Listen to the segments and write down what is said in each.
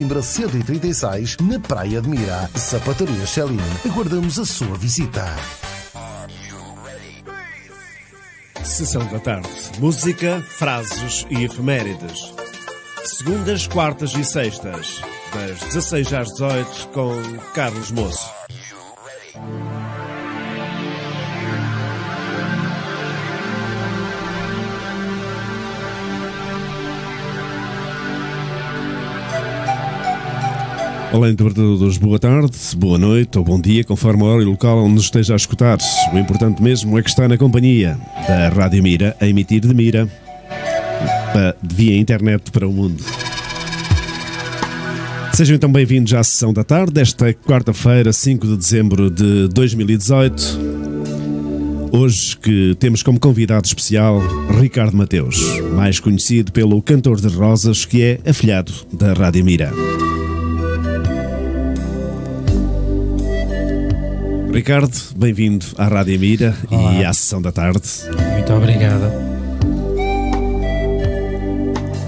Coimbra 136, na Praia de Mira. Sapataria Celine. Aguardamos a sua visita. Sessão da tarde. Música, frases e efemérides. Segundas, quartas e sextas. Das 16 às 18 com Carlos Moço. Além de todos, boa tarde, boa noite ou bom dia, conforme a hora e o local onde nos esteja a escutar. O importante mesmo é que está na companhia da Rádio Mira, a emitir de Mira, via internet para o mundo. Sejam então bem-vindos à sessão da tarde desta quarta-feira, 5 de dezembro de 2018. Hoje que temos como convidado especial Ricardo Mateus, mais conhecido pelo cantor de rosas que é afilhado da Rádio Mira. Ricardo, bem-vindo à Rádio Mira Olá. e à sessão da tarde. Muito obrigado.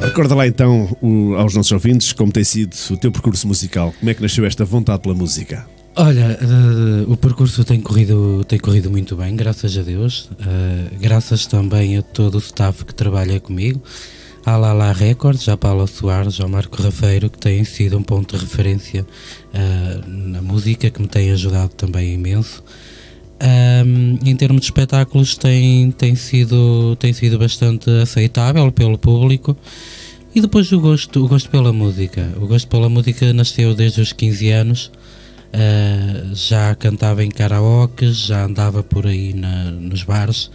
Recorda lá então o, aos nossos ouvintes como tem sido o teu percurso musical. Como é que nasceu esta vontade pela música? Olha, uh, o percurso tem corrido, tem corrido muito bem, graças a Deus. Uh, graças também a todo o staff que trabalha comigo à Lala Records, já Paula Soares, ao Marco Rafeiro, que têm sido um ponto de referência uh, na música, que me tem ajudado também imenso. Um, em termos de espetáculos tem, tem, sido, tem sido bastante aceitável pelo público. E depois o gosto, o gosto pela música. O gosto pela música nasceu desde os 15 anos. Uh, já cantava em karaoke já andava por aí na, nos bares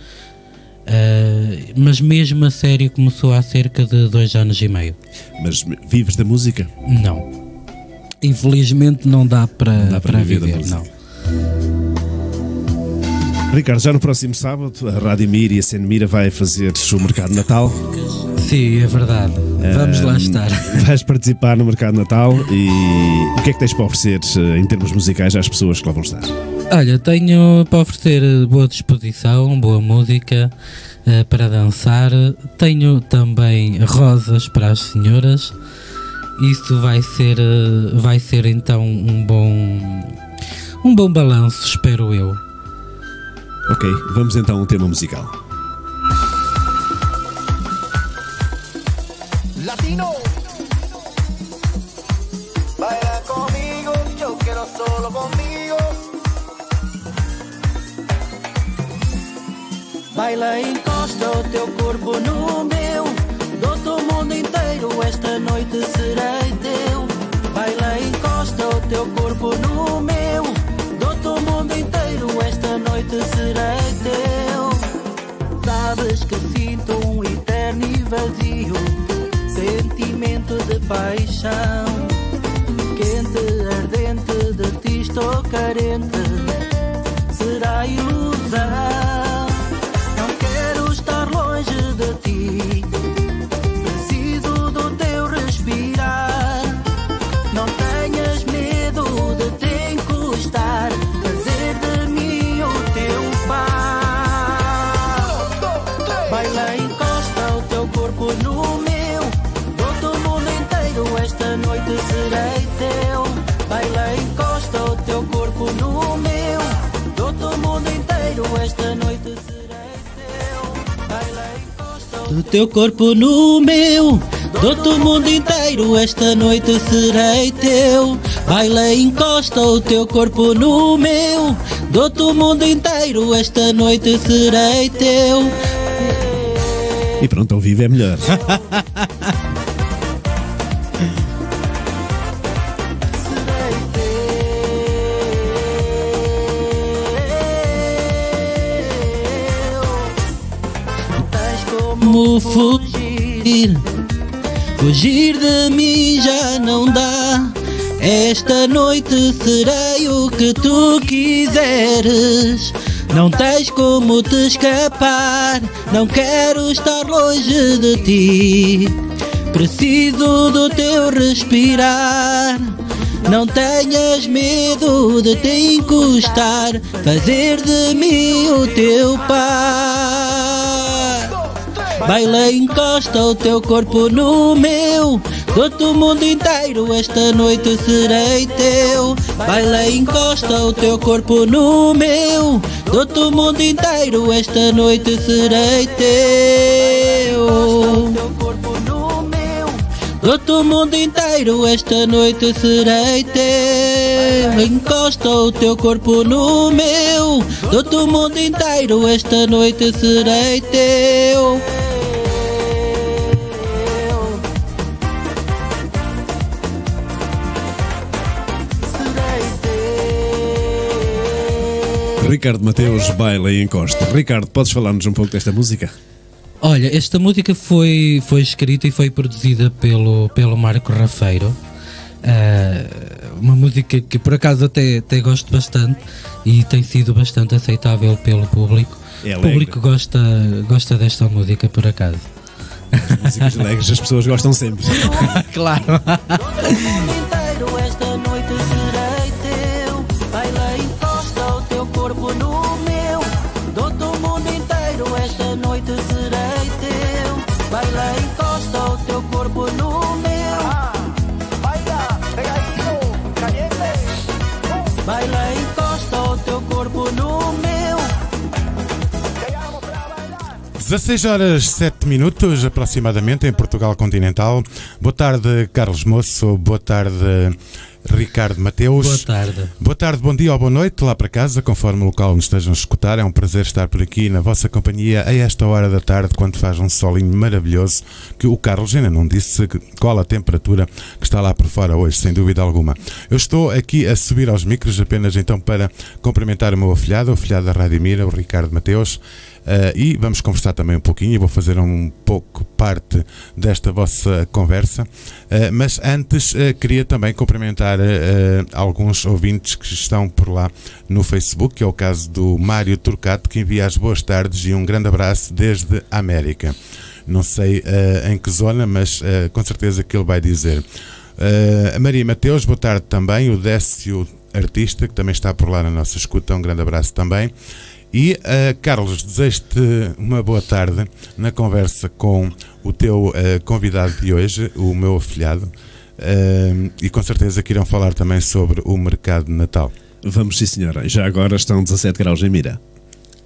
Uh, mas mesmo a sério começou há cerca de dois anos e meio. Mas vives da música? Não. Infelizmente não dá para, viver, viver não. Ricardo, já no próximo sábado a Rádio Mir e a Mira vai fazer o Mercado Natal. Sim, é verdade. Vamos lá estar. Vais participar no Mercado Natal e o que é que tens para oferecer eh, em termos musicais às pessoas que lá vão estar? Olha, tenho para oferecer boa disposição, boa música uh, para dançar. Tenho também rosas para as senhoras. Isso vai ser, uh, vai ser então um bom, um bom balanço, espero eu. Ok, vamos então a um tema musical. Latino. Baila comigo, yo quiero solo conmigo. Baila, encosta o teu corpo no meu. Dou-te o mundo inteiro, esta noite serei teu. Baila, encosta o teu corpo no meu. Dou-te o mundo inteiro, esta noite serei teu. Sabes que sinto um eterno e vazio sentimento de paixão. Quente, ardente, de ti estou carente. Será ilusão. Teu corpo no meu, dou-te o mundo inteiro, esta noite serei teu. Baila, encosta o teu corpo no meu, dou-te o mundo inteiro, esta noite serei teu. E pronto, ao vivo é melhor. como fugir. Fugir de mim já não dá. Esta noite serei o que tu quiseres. Não tens como te escapar. Não quero estar longe de ti. Preciso do teu respirar. Não tenhas medo de te encostar, fazer de mim o teu pai. Baila, encosta o teu corpo no meu. Dou-te o mundo inteiro, esta noite serei teu. Baila, encosta o teu corpo no meu. Dou-te o mundo inteiro, esta noite serei teu. Dou-te o mundo inteiro, esta noite serei teu. Encosta o teu corpo no meu. Dou-te o mundo inteiro, esta noite serei teu. Ricardo Mateus baila e encosta. Ricardo, podes falar-nos um pouco desta música? Olha, esta música foi, foi escrita e foi produzida pelo, pelo Marco Rafeiro. Uh, uma música que por acaso até, até gosto bastante e tem sido bastante aceitável pelo público. É o público gosta, gosta desta música por acaso. As músicas alegres as pessoas gostam sempre. claro. 16 horas 7 minutos aproximadamente em Portugal continental. Boa tarde, Carlos Moço. Boa tarde, Ricardo Mateus. Boa tarde. Boa tarde, bom dia ou boa noite lá para casa, conforme o local onde estejam a escutar. É um prazer estar por aqui na vossa companhia a esta hora da tarde, quando faz um solinho maravilhoso, que o Carlos ainda não disse qual a temperatura que está lá por fora hoje, sem dúvida alguma. Eu estou aqui a subir aos micros apenas então para cumprimentar o meu afilhado, o afilhado da Rádio Mira, o Ricardo Mateus. Uh, e vamos conversar também um pouquinho, e vou fazer um pouco parte desta vossa conversa. Uh, mas antes uh, queria também cumprimentar alguns ouvintes que estão por lá no Facebook, que é o caso do Mário Turcato, que envia as boas tardes e um grande abraço desde a América. Não sei em que zona, mas com certeza que ele vai dizer. a Maria Mateus, boa tarde também. O Décio Artista, que também está por lá na nossa escuta, um grande abraço também. E, uh, Carlos, desejo-te uma boa tarde na conversa com o teu uh, convidado de hoje, o meu afilhado, uh, e com certeza que irão falar também sobre o mercado de Natal. Vamos, sim, senhora. Já agora estão 17 graus em Mira.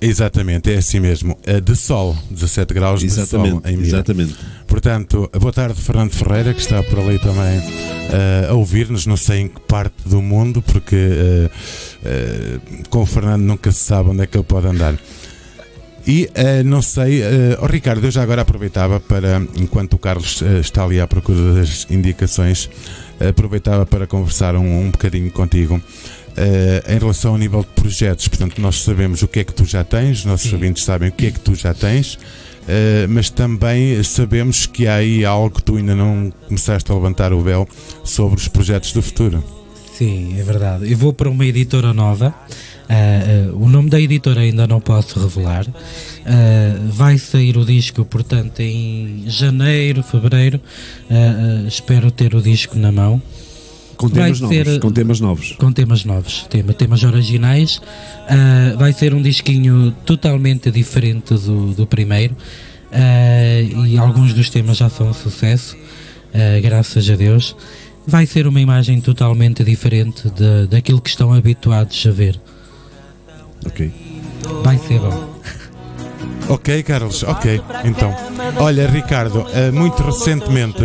Exatamente, é assim mesmo. De sol, 17 graus exatamente, de sol em Mira. Exatamente. Portanto, boa tarde, Fernando Ferreira, que está por ali também uh, a ouvir-nos, não sei em que parte do mundo, porque uh, uh, com o Fernando nunca se sabe onde é que ele pode andar. E não sei, oh, Ricardo, eu já agora aproveitava para, enquanto o Carlos está ali à procura das indicações, aproveitava para conversar um, um bocadinho contigo. Uh, em relação ao nível de projetos, portanto, nós sabemos o que é que tu já tens, nossos Sim. ouvintes sabem o que é que tu já tens, uh, mas também sabemos que há aí algo que tu ainda não começaste a levantar o véu sobre os projetos do futuro. Sim, é verdade. Eu vou para uma editora nova. Uh, o nome da editora ainda não posso revelar. vai sair o disco, portanto, em janeiro, fevereiro. espero ter o disco na mão. Com temas, novos, ser, com temas novos. Com temas novos, tema, temas originais. Uh, vai ser um disquinho totalmente diferente do, do primeiro. Uh, e alguns dos temas já são um sucesso, uh, graças a Deus. Vai ser uma imagem totalmente diferente de, daquilo que estão habituados a ver. Ok. Vai ser bom. Ok, Carlos, ok. Então, olha, Ricardo, muito recentemente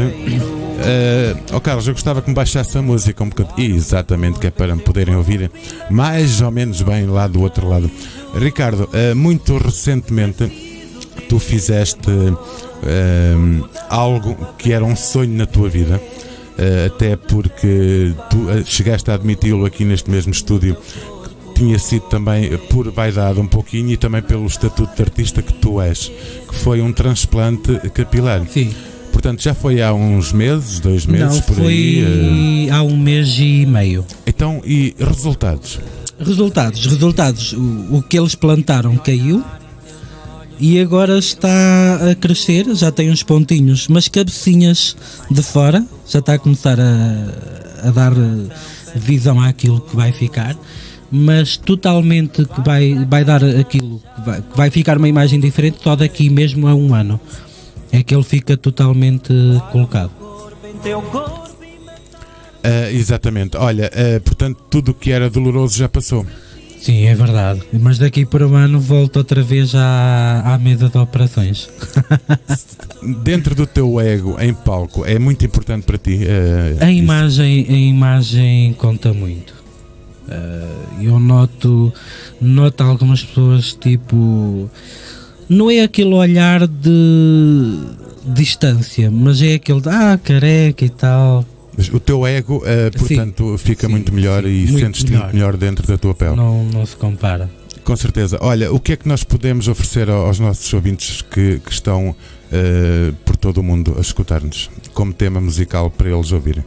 Uh, oh Carlos, eu gostava que me baixasse a música um bocadinho. Exatamente, que é para me poderem ouvir mais ou menos bem lá do outro lado. Ricardo, uh, muito recentemente tu fizeste uh, algo que era um sonho na tua vida. até porque tu chegaste a admiti-lo aqui neste mesmo estúdio tinha sido também por vaidade um pouquinho e também pelo estatuto de artista que tu és, que foi um transplante capilar. Sim. Portanto, já foi há uns meses, dois meses Não, por foi aí? Uh... há um mês e meio. Então, e resultados? Resultados, resultados. O, o que eles plantaram caiu e agora está a crescer, já tem uns pontinhos, mas cabecinhas de fora, já está a começar a, a dar visão àquilo que vai ficar, mas totalmente que vai, vai dar aquilo, que vai, que vai ficar uma imagem diferente só daqui mesmo a um ano. é que ele fica totalmente colocado. Ah, exatamente. Olha, ah, portanto, tudo o que era doloroso já passou. Sim, é verdade. Mas daqui para um ano volto outra vez à, à mesa de operações. Dentro do teu ego em palco, é muito importante para ti. ah, A isso? imagem, a imagem conta muito. Eh, eu noto, noto algumas pessoas tipo. Não é aquele olhar de distância, mas é aquele de ah, careca e tal. Mas o teu ego, Sim. portanto, fica Sim, muito melhor sim, e sentes-te melhor. muito melhor dentro da tua pele. Não, não se compara. Com certeza. Olha, o que é que nós podemos oferecer ao- aos nossos ouvintes que, que estão eh, por todo o mundo a escutar-nos como tema musical para eles ouvirem?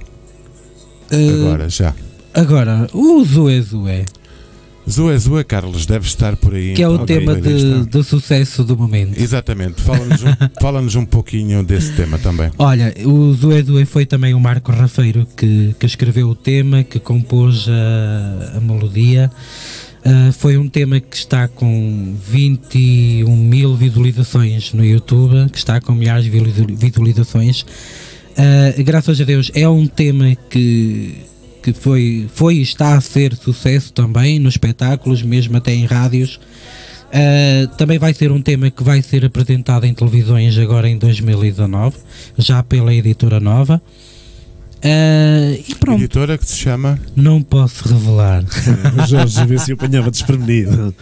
Agora, já. Agora, o Zoé Zoé, Zoe Zoe Carlos deve estar por aí. que é o então, tema de, sucesso do momento. Exatamente. Fala-nos um, fala-nos um pouquinho desse tema também. Olha, o Zoé Zoé foi também o Marco Rafeiro que, que escreveu o tema, que compôs a, a melodia. Ah, foi um tema que está com 21 mil visualizações no YouTube, que está com milhares de visu- visualizações. Ah, graças a Deus é um tema que, que foi, foi e está a ser sucesso também nos espetáculos, mesmo até em rádios. Uh, também vai ser um tema que vai ser apresentado em televisões agora em 2019, já pela editora nova. Uh, e pronto, Editora que se chama. não posso revelar. O Jorge, a ver se eu apanhava desprevenido.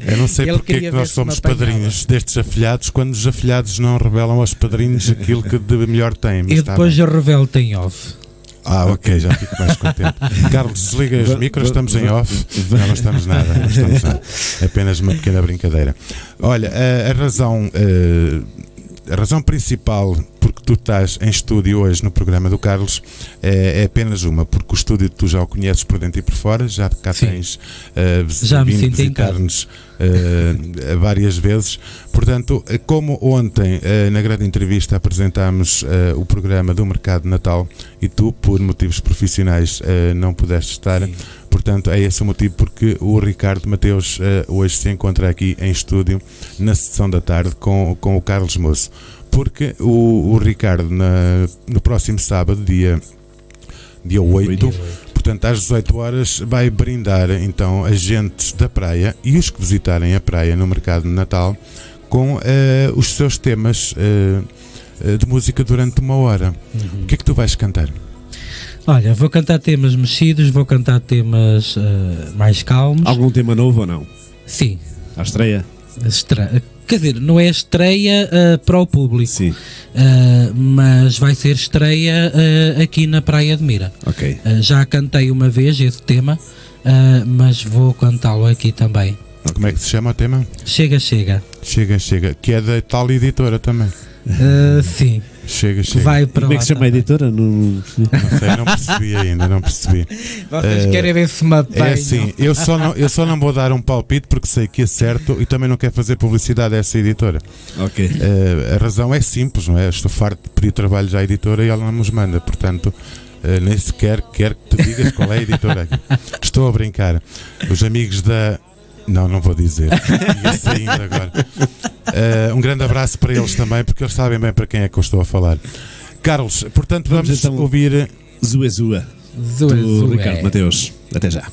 Eu não sei Ele porque é que nós somos padrinhos destes afilhados quando os afilhados não revelam aos padrinhos aquilo que de melhor têm. Mas e está depois eu revelo em off. Ah, ok, já fico mais contente. Carlos, desliga os micros, estamos em off. va- Não, estamos nada, não estamos nada. Apenas uma pequena brincadeira. Olha, a, a razão. eh, a razão principal porque tu estás em estúdio hoje no programa do Carlos é, é apenas uma, porque o estúdio tu já o conheces por dentro e por fora, já cá Sim. tens eh, Já vindo visitar-nos eh, várias vezes. Portanto, eh, como ontem eh, na grande entrevista apresentámos eh, o programa do Mercado Natal e tu, por motivos profissionais, não pudeste estar, portanto, é esse o motivo porque o Ricardo Mateus hoje se encontra aqui em estúdio na sessão da tarde com, com o Carlos Moço. Porque o, o Ricardo, na- no próximo sábado, dia, dia 8, portanto às 18 horas, vai brindar então agentes da praia e os que visitarem a praia no mercado de Natal com eh, os seus temas eh, de música durante uma hora. O que é que tu vais cantar? Olha, vou cantar temas mexidos, vou cantar temas ah, mais calmos. Algum tema novo ou não? Sim, À estreia? estre- quer dizer, não é estreia ah, para o público, Sim. ah, mas vai ser estreia ah, aqui na Praia de Mira. Ok. Uh, já cantei uma vez esse tema, uh, mas vou cantá-lo aqui também. Como é que se chama o tema? Chega, chega. Chega, chega. Que é da tal editora também. Uh, sim, Chega, chega. vai para Como é que se chama a também. editora? Não... Não sei, não percebi ainda, não percebi. Vocês Eh, querem ver se me apanham? É assim, eu só, não, eu só não vou dar um palpite porque sei que acerto e também não quero fazer publicidade a essa editora. Ok. Eh, a razão é simples, não é? Estou farto de pedir trabalhos à editora e ela não nos manda, portanto, eh, nem sequer quero que tu digas qual é a editora. Estou a brincar. Os amigos da. Não, não vou dizer. Ia saindo agora. Eh, um grande abraço para eles também, porque eles sabem bem para quem é que eu estou a falar. Carlos, portanto, vamos, Vamos então- ouvir. Zua Zua, do. Ricardo Mateus. Até já.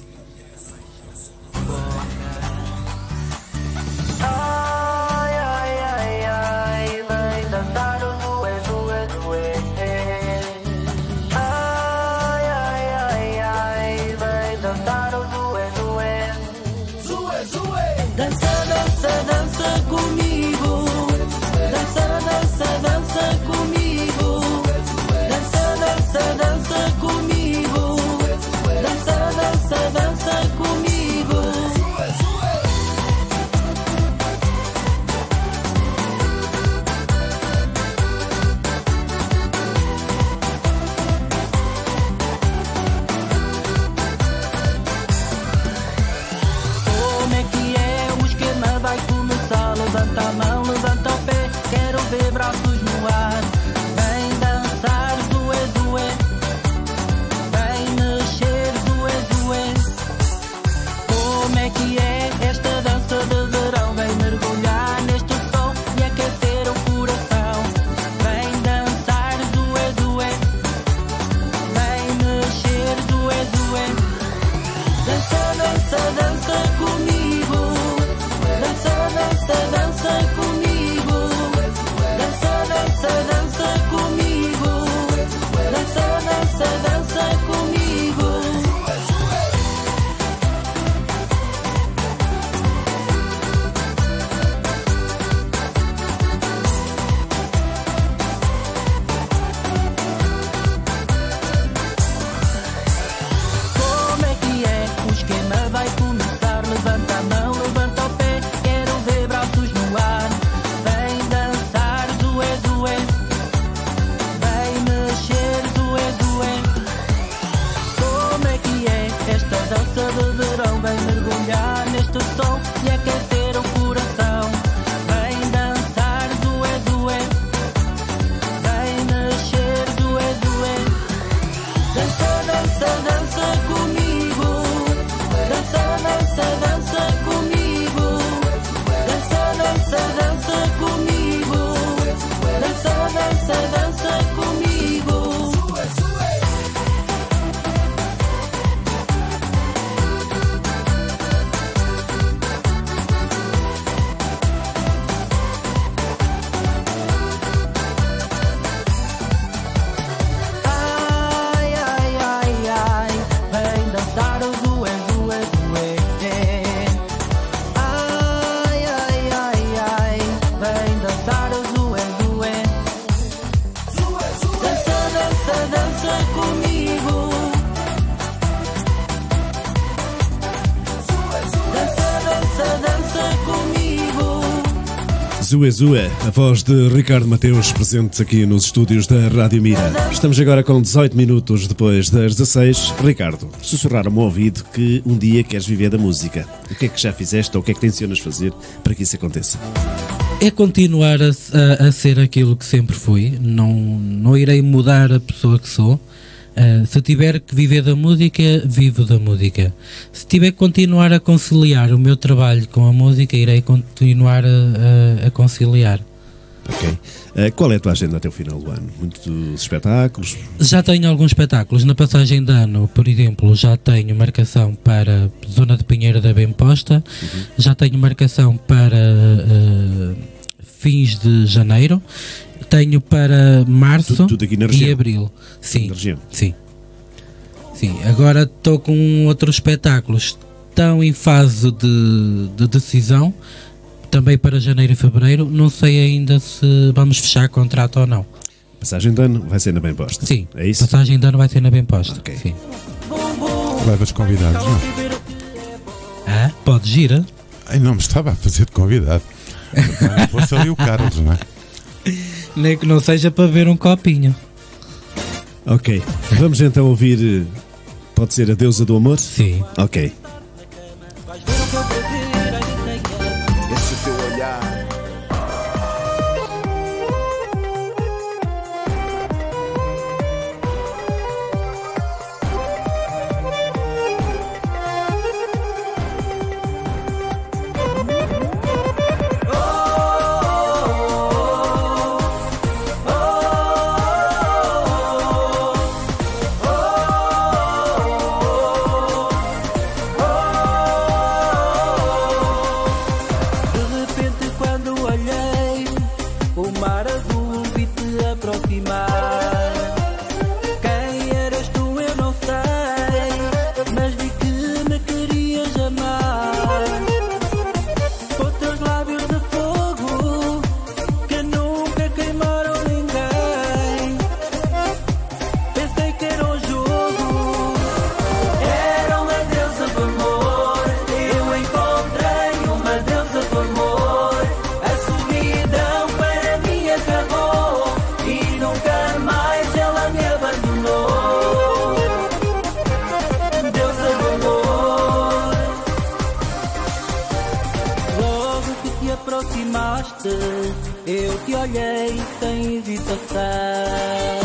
Zue Zue, a voz de Ricardo Mateus, presente aqui nos estúdios da Rádio Mira. Estamos agora com 18 minutos depois das 16. Ricardo, sussurraram-me ao ouvido que um dia queres viver da música. O que é que já fizeste ou o que é que tencionas fazer para que isso aconteça? É continuar a, a- a ser aquilo que sempre fui. Não, não irei mudar a pessoa que sou. Ah, se tiver que viver da música, vivo da música. Se tiver que continuar a conciliar o meu trabalho com a música, irei continuar a, a- a conciliar. Ok. Eh, qual é a tua agenda até o final do ano? Muitos espetáculos? Já tenho alguns espetáculos. Na passagem de ano, por exemplo, já tenho marcação para Zona de Pinheiro da Bem Posta, já tenho marcação para eh, fins de janeiro, tenho para março Tudo- tudo aqui na e região? abril. Sim, Na região? sim. Sim, agora estou com outros espetáculos. Estão em fase de, de decisão, também para janeiro e fevereiro. Não sei ainda se vamos fechar contrato ou não. Passagem de ano vai ser na bem posta. Sim, É isso? passagem de ano vai ser na bem posta. Ok. Sim. Levas convidados, não? Ah, pode gira? Ai, não me estava a fazer de convidado. Fosse ali o Carlos, não é? Nem que não seja para ver um copinho. Ok. Vamos então ouvir. eh, Pode ser a deusa do amor? Sim. Ok. Olhei sem hesitação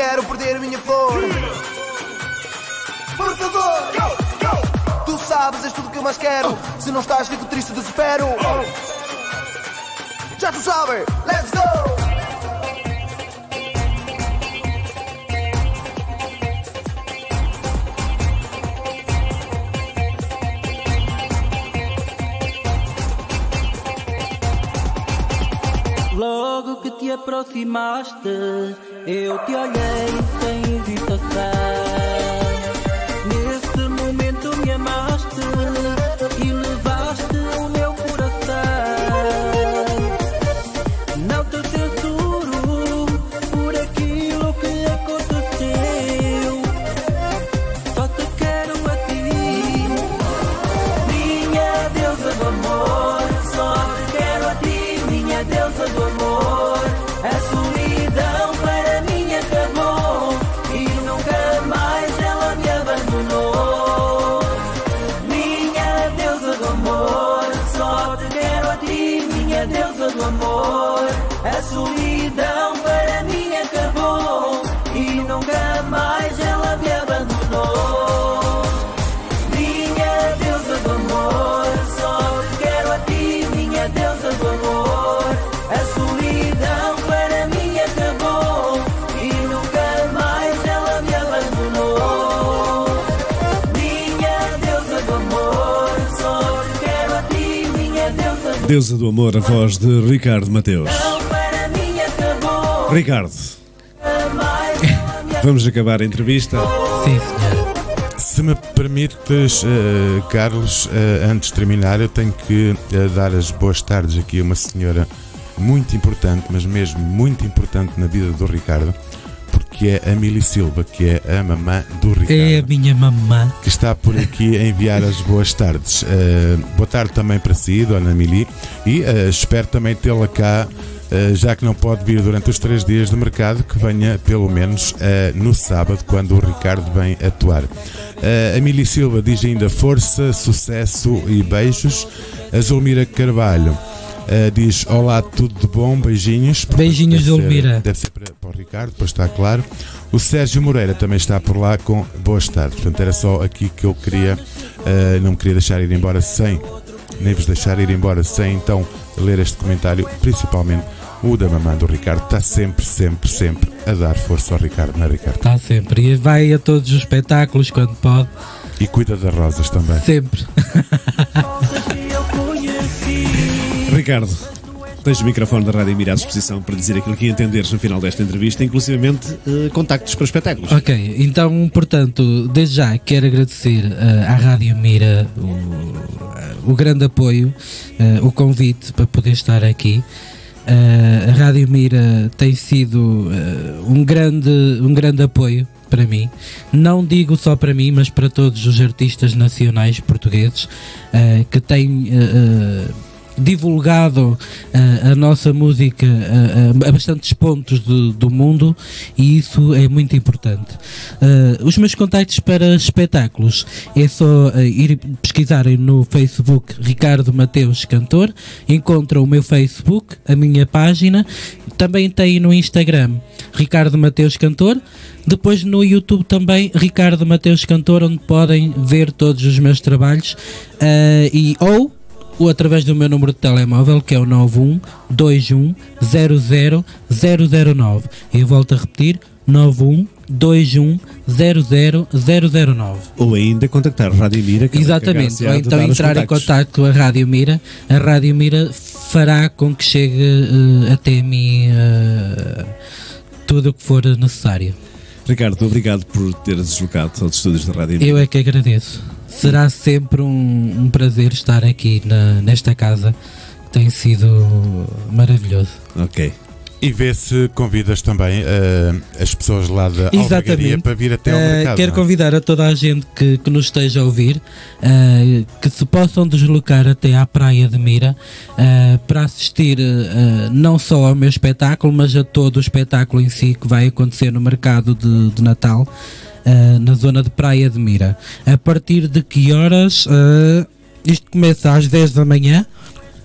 quero perder a minha flor. Por favor, tu sabes, és tudo que eu mais quero. Se não estás, fico triste, desespero. Já tu sabes, let's go! Logo que te aproximaste, eu te olhei sem hesitação. Deusa do Amor, a voz de Ricardo Mateus. Ricardo, vamos acabar a entrevista. Sim, senhor. Se me permites, eh, Carlos, eh, antes de terminar, eu tenho que eh, dar as boas tardes aqui a uma senhora muito importante, mas mesmo muito importante na vida do Ricardo, porque é a Mili Silva, que é a mamã do Ricardo. É a minha mamã. que está por aqui a enviar as boas tardes. Uh, boa tarde também para si, Dona Mili, e uh, espero também tê-la cá, uh, já que não pode vir durante os três dias de mercado, que venha pelo menos no sábado, quando o Ricardo vem atuar. a Mili Silva diz ainda força, sucesso e beijos. A Zulmira Carvalho. Diz olá, tudo de bom, beijinhos. Beijinhos, Zulmira. Deve ser para, para o Ricardo, depois está claro. O Sérgio Moreira também está por lá com boas tardes. Portanto, era só aqui que eu queria, eh, não me queria deixar ir embora sem, nem vos deixar ir embora sem então ler este comentário, principalmente o da mamãe do Ricardo. Está sempre, sempre, sempre a dar força ao Ricardo, não é, Ricardo? Está sempre. E vai a todos os espetáculos quando pode. E cuida das rosas também. Sempre. Ricardo, tens o microfone da Rádio Mira à disposição para dizer aquilo que entenderes no final desta entrevista, inclusivamente eh, contactos para espetáculos. Ok, então, portanto, desde já quero agradecer eh, à Rádio Mira o, o grande apoio, eh, o convite para poder estar aqui. Eh, a Rádio Mira tem sido eh, um, grande, um grande apoio para mim. Não digo só para mim, mas para todos os artistas nacionais portugueses eh, que têm. eh, eh, divulgado eh, a nossa música eh, a bastantes pontos do, do mundo e isso é muito importante. Os meus contactos para espetáculos é só ir pesquisarem no Facebook Ricardo Mateus Cantor, encontram o meu Facebook, a minha página, também tem no Instagram Ricardo Mateus Cantor. Depois no YouTube também Ricardo Mateus Cantor, onde podem ver todos os meus trabalhos e ou ou através do meu número de telemóvel que é o 91 21 00 009. Eu volto a repetir 91 21 00 009. Ou ainda contactar a Rádio Mira. que Exatamente, ou então entrar em contato com a Rádio Mira. A Rádio Mira fará com que chegue eh, até mim eh, tudo o que for necessário. Ricardo, obrigado por teres deslocado aos estúdios da Rádio Mira. Eu é que agradeço. Será sempre um, um prazer estar aqui na- nesta casa. Tem sido maravilhoso. Ok. E vê se convidas também eh, as pessoas lá da Exatamente. albergaria para vir até ao Eh, mercado. quero não é? convidar a toda a gente que, que nos esteja a ouvir eh, que se possam deslocar até à Praia de Mira para assistir não só ao meu espetáculo, mas a todo o espetáculo em si que vai acontecer no mercado de, de Natal eh, na zona de Praia de Mira. A partir de que horas? eh, isto começa às 10 da manhã.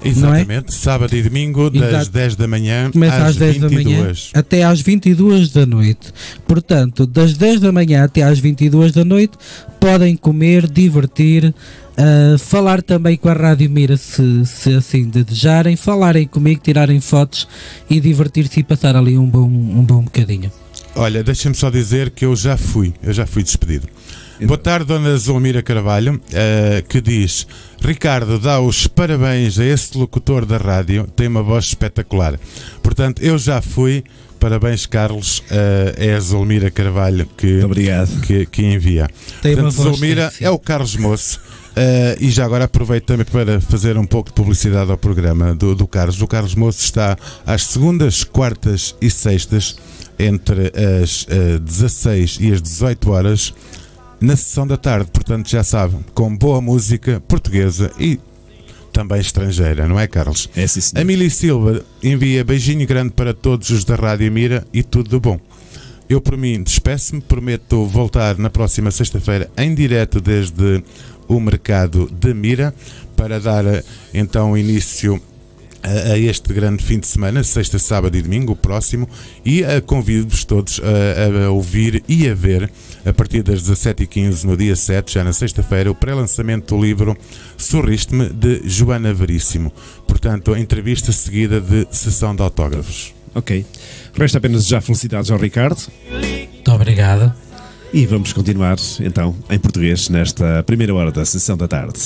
é? Exatamente, sábado e domingo, das Exato. 10 da manhã Começa às, às 10 da manhã 22. até às 22 da noite. Portanto, das 10 da manhã até às 22 da noite, podem comer, divertir, ah, falar também com a Rádio Mira se, se assim desejarem, falarem comigo, tirarem fotos e divertir-se e passar ali um bom, um bom bocadinho. Olha, deixa-me só dizer que eu já fui, eu já fui despedido. Boa tarde, Dona Zulmira Carvalho, eh, que diz: Ricardo, dá os parabéns a esse locutor da rádio, tem uma voz espetacular. Portanto, eu já fui. Parabéns, Carlos. eh, é a Zulmira Carvalho que, que, que envia. Tem Portanto, Zulmira é o Carlos Moço. eh, e já agora aproveito também para fazer um pouco de publicidade ao programa do, do Carlos. O Carlos Moço está às segundas, quartas e sextas, entre as eh, 16 e as 18 horas, na sessão da tarde. Portanto, já sabem, com boa música portuguesa e também estrangeira, não é, Carlos? É sim, senhor. A Mili Silva envia beijinho grande para todos os da Rádio Mira e tudo de bom. Eu, por mim, despeço-me, prometo voltar na próxima sexta-feira em direto desde o mercado de Mira para dar eh, então início a, a este grande fim de semana, sexta, sábado e domingo, o próximo, e eh, convido-vos todos a, a ouvir e a ver, a partir das 17h15, no dia 7, já na sexta-feira, o pré-lançamento do livro Sorriste-me, de Joana Veríssimo. Portanto, a entrevista seguida de sessão de autógrafos. Ok. Resta apenas desejar felicidades ao Ricardo Muito obrigado. e vamos continuar então em português nesta primeira hora da sessão da tarde.